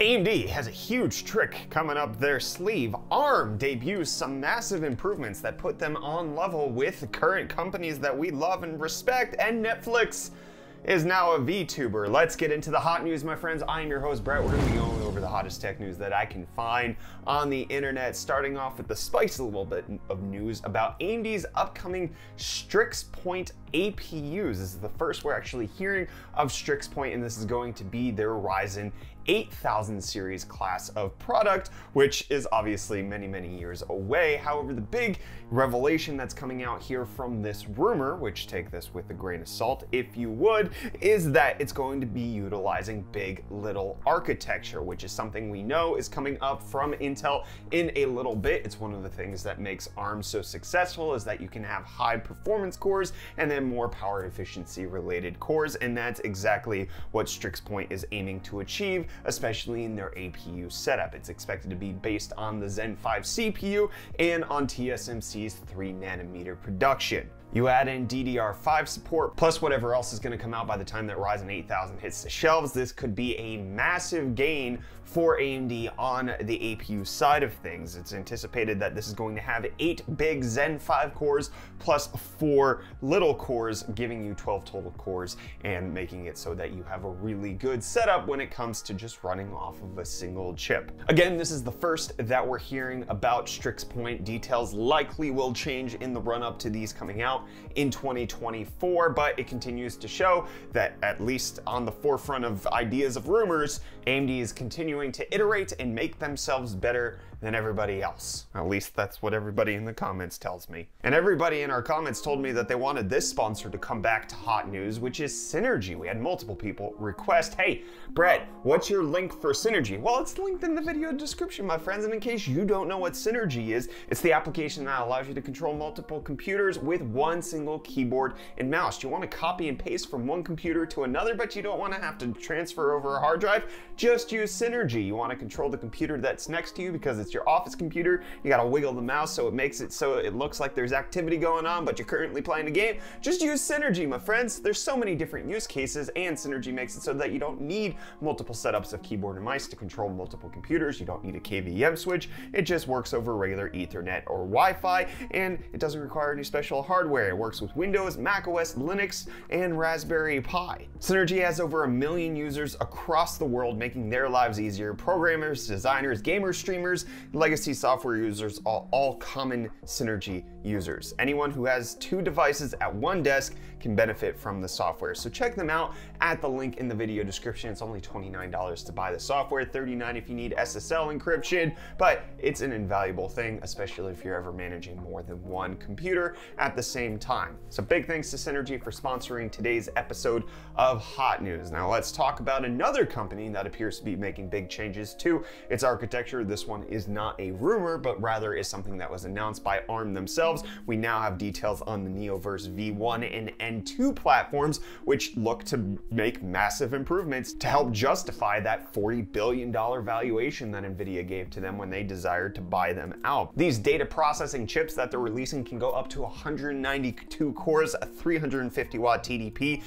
AMD has a huge trick coming up their sleeve. ARM debuts some massive improvements that put them on level with current companies that we love and respect, and Netflix is now a VTuber. Let's get into the hot news, my friends. I am your host, Brett. We're gonna be going over the hottest tech news that I can find on the internet, starting off with the spice a little bit of news about AMD's upcoming Strix Point APUs. This is the first we're actually hearing of Strix Point, and this is going to be their Ryzen 8000 series class of product, which is obviously many, many years away. However, the big revelation that's coming out here from this rumor, which take this with a grain of salt if you would, is that it's going to be utilizing big little architecture, which is something we know is coming up from Intel in a little bit. It's one of the things that makes ARM so successful is that you can have high performance cores and then more power efficiency related cores, and that's exactly what Strix Point is aiming to achieve especially in their APU setup. It's expected to be based on the Zen 5 CPU and on TSMC's 3 nanometer production. You add in DDR5 support, plus whatever else is going to come out by the time that Ryzen 8000 hits the shelves. This could be a massive gain for AMD on the APU side of things. It's anticipated that this is going to have eight big Zen 5 cores plus four little cores, giving you 12 total cores and making it so that you have a really good setup when it comes to just running off of a single chip. Again, this is the first that we're hearing about Strix Point. Details likely will change in the run up to these coming out in 2024, but it continues to show that at least on the forefront of ideas of rumors, AMD is continuing to iterate and make themselves better than everybody else. At least that's what everybody in the comments tells me. And everybody in our comments told me that they wanted this sponsor to come back to hot news, which is Synergy. We had multiple people request, hey, Brett, what's your link for Synergy? Well, it's linked in the video description, my friends. And in case you don't know what Synergy is, it's the application that allows you to control multiple computers with one single keyboard and mouse. You want to copy and paste from one computer to another, but you don't want to have to transfer over a hard drive. Just use Synergy. You want to control the computer that's next to you because it's it's your office computer. You gotta wiggle the mouse so it makes it so it looks like there's activity going on, but you're currently playing a game. Just use Synergy, my friends. There's so many different use cases, and Synergy makes it so that you don't need multiple setups of keyboard and mice to control multiple computers. You don't need a KVM switch. It just works over regular Ethernet or Wi-Fi, and it doesn't require any special hardware. It works with Windows, Mac OS, Linux, and Raspberry Pi. Synergy has over a million users across the world, making their lives easier. Programmers, designers, gamers, streamers, legacy software users are all common Synergy users. Anyone who has two devices at one desk can benefit from the software. So check them out at the link in the video description. It's only $29 to buy the software, $39 if you need SSL encryption, but it's an invaluable thing, especially if you're ever managing more than one computer at the same time. So big thanks to Synergy for sponsoring today's episode of Hot News. Now let's talk about another company that appears to be making big changes to its architecture. This one is not a rumor, but rather is something that was announced by ARM themselves. We now have details on the Neoverse V1 and N2 platforms, which look to make massive improvements to help justify that $40 billion valuation that NVIDIA gave to them when they desired to buy them out. These data processing chips that they're releasing can go up to 192 cores, a 350 watt TDP,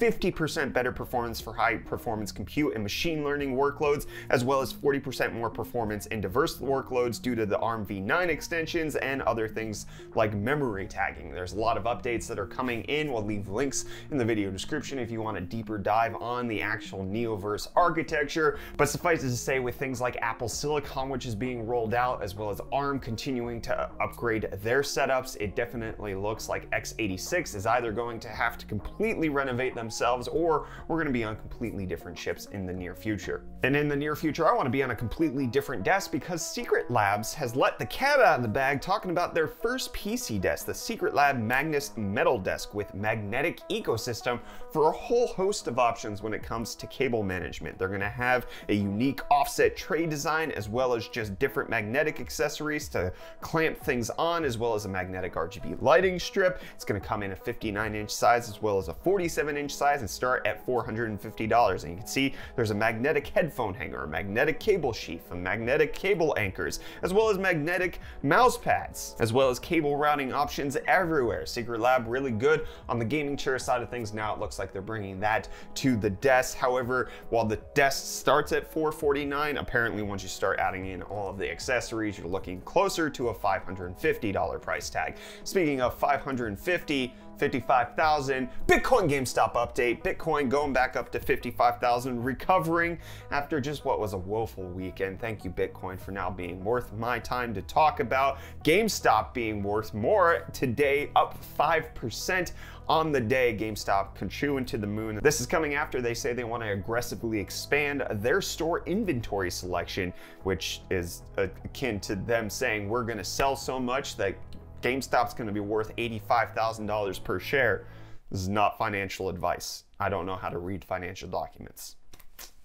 50% better performance for high performance compute and machine learning workloads, as well as 40% more performance in diverse workloads due to the ARM v9 extensions and other things like memory tagging. There's a lot of updates that are coming in. We'll leave links in the video description if you want a deeper dive on the actual Neoverse architecture. But suffice it to say, with things like Apple Silicon, which is being rolled out, as well as ARM continuing to upgrade their setups, it definitely looks like x86 is either going to have to completely renovate themselves or we're going to be on completely different chips in the near future. And in the near future, I want to be on a completely different desk because Secretlabs has let the cat out of the bag talking about their first PC desk, the Secretlab Magnus Metal Desk with magnetic ecosystem for a whole host of options when it comes to cable management. They're gonna have a unique offset tray design as well as just different magnetic accessories to clamp things on as well as a magnetic RGB lighting strip. It's gonna come in a 59 inch size as well as a 47 inch size and start at $450. And you can see there's a magnetic headphone hanger, a magnetic cable sheath, a magnetic cable anchors, as well as magnetic mouse pads, as well as cable routing options everywhere. Secretlab really good on the gaming chair side of things. Now it looks like they're bringing that to the desk. However, while the desk starts at 449, apparently once you start adding in all of the accessories, you're looking closer to a $550 price tag. Speaking of 550, 55,000. Bitcoin GameStop update. Bitcoin going back up to 55,000, recovering after just what was a woeful weekend. Thank you, Bitcoin, for now being worth my time to talk about. GameStop being worth more today, up 5% on the day. GameStop can chew into the moon. This is coming after they say they want to aggressively expand their store inventory selection, which is akin to them saying we're going to sell so much that GameStop's going to be worth $85,000 per share. This is not financial advice. I don't know how to read financial documents.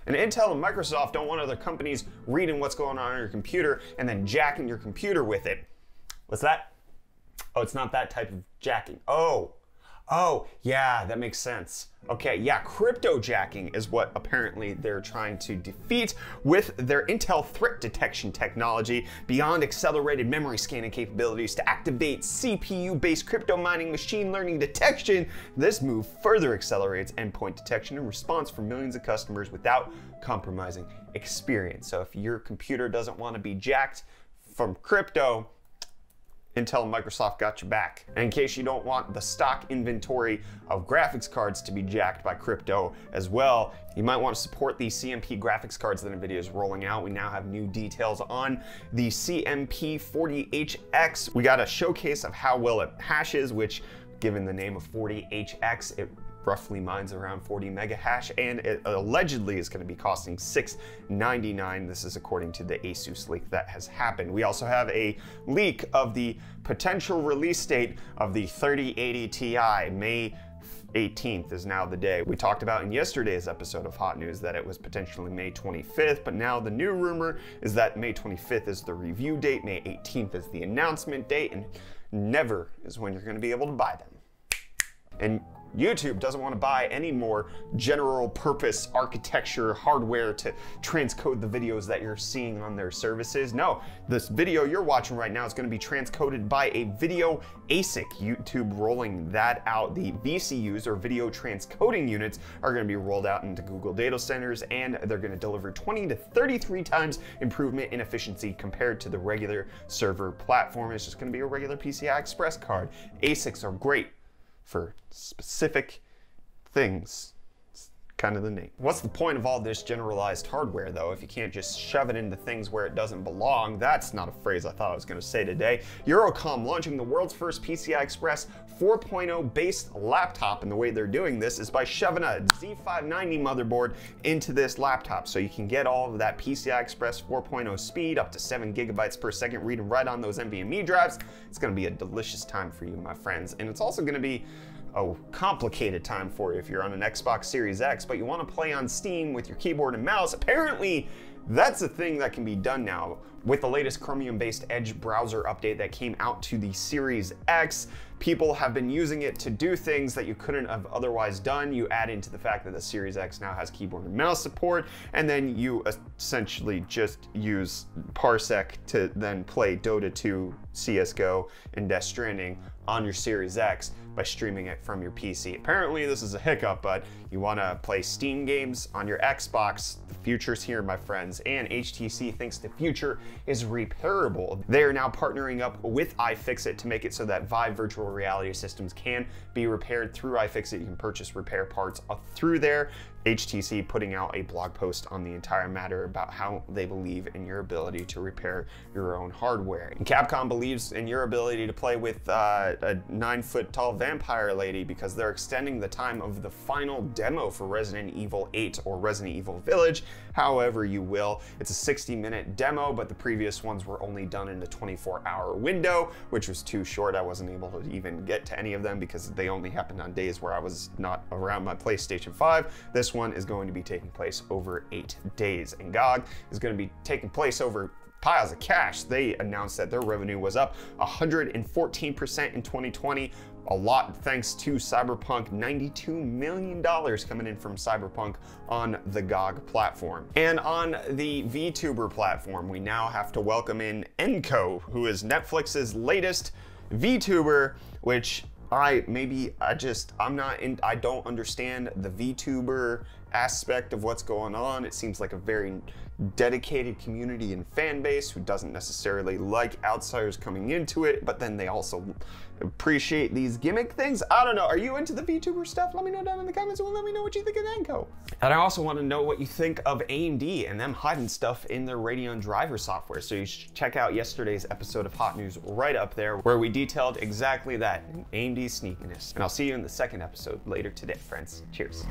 And Intel and Microsoft don't want other companies reading what's going on on your computer and then jacking your computer with it. What's that? Oh, it's not that type of jacking. Oh, Oh, yeah, that makes sense. Okay, yeah, crypto jacking is what apparently they're trying to defeat with their Intel threat detection technology beyond accelerated memory scanning capabilities to activate CPU based crypto mining machine learning detection. This move further accelerates endpoint detection and response for millions of customers without compromising experience. So if your computer doesn't want to be jacked from crypto, And Microsoft got your back. And in case you don't want the stock inventory of graphics cards to be jacked by crypto as well, you might want to support the CMP graphics cards that NVIDIA is rolling out. We now have new details on the CMP 40HX. We got a showcase of how well it hashes, which given the name of 40HX, it roughly mines around 40 mega hash, and it allegedly is going to be costing 699. This is according to the Asus leak that has happened. We also have a leak of the potential release date of the 3080 Ti, May 18th is now the day. We talked about in yesterday's episode of Hot News that it was potentially May 25th, but now the new rumor is that May 25th is the review date, May 18th is the announcement date, and never is when you're going to be able to buy them. And YouTube doesn't want to buy any more general purpose architecture hardware to transcode the videos that you're seeing on their services. No, this video you're watching right now is going to be transcoded by a video ASIC. YouTube rolling that out. The VCUs or video transcoding units are going to be rolled out into Google data centers and they're going to deliver 20 to 33 times improvement in efficiency compared to the regular server platform. It's just going to be a regular PCI Express card. ASICs are great for specific things kind of the name. What's the point of all this generalized hardware though if you can't just shove it into things where it doesn't belong? That's not a phrase I thought I was going to say today. Eurocom launching the world's first PCI Express 4.0 based laptop and the way they're doing this is by shoving a Z590 motherboard into this laptop so you can get all of that PCI Express 4.0 speed up to 7 gigabytes per second read and write on those NVMe drives. It's going to be a delicious time for you my friends and it's also going to be a complicated time for you if you're on an Xbox Series X, but you want to play on Steam with your keyboard and mouse. Apparently, that's a thing that can be done now with the latest Chromium-based Edge browser update that came out to the Series X. People have been using it to do things that you couldn't have otherwise done. You add into the fact that the Series X now has keyboard and mouse support, and then you essentially just use Parsec to then play Dota 2, CSGO, and Death Stranding on your Series X by streaming it from your PC. Apparently this is a hiccup, but you wanna play Steam games on your Xbox, the future's here, my friends, and HTC thinks the future is repairable. They are now partnering up with iFixit to make it so that Vive virtual reality systems can be repaired through iFixit. You can purchase repair parts through there. HTC putting out a blog post on the entire matter about how they believe in your ability to repair your own hardware. And Capcom believes in your ability to play with uh, a nine foot tall vampire lady because they're extending the time of the final demo for Resident Evil 8 or Resident Evil Village, however you will. It's a 60 minute demo, but the previous ones were only done in a 24 hour window, which was too short. I wasn't able to even get to any of them because they only happened on days where I was not around my PlayStation 5. This one is going to be taking place over eight days, and GOG is going to be taking place over piles of cash. They announced that their revenue was up 114% in 2020, a lot thanks to Cyberpunk, $92 million coming in from Cyberpunk on the GOG platform. And on the VTuber platform, we now have to welcome in Enco, who is Netflix's latest VTuber, which I maybe I just I'm not in I don't understand the VTuber aspect of what's going on. It seems like a very dedicated community and fan base who doesn't necessarily like outsiders coming into it, but then they also appreciate these gimmick things. I don't know. Are you into the VTuber stuff? Let me know down in the comments and let me know what you think of Enco. And I also want to know what you think of AMD and them hiding stuff in their Radeon driver software. So you should check out yesterday's episode of Hot News right up there where we detailed exactly that, AMD sneakiness. And I'll see you in the second episode later today, friends. Cheers.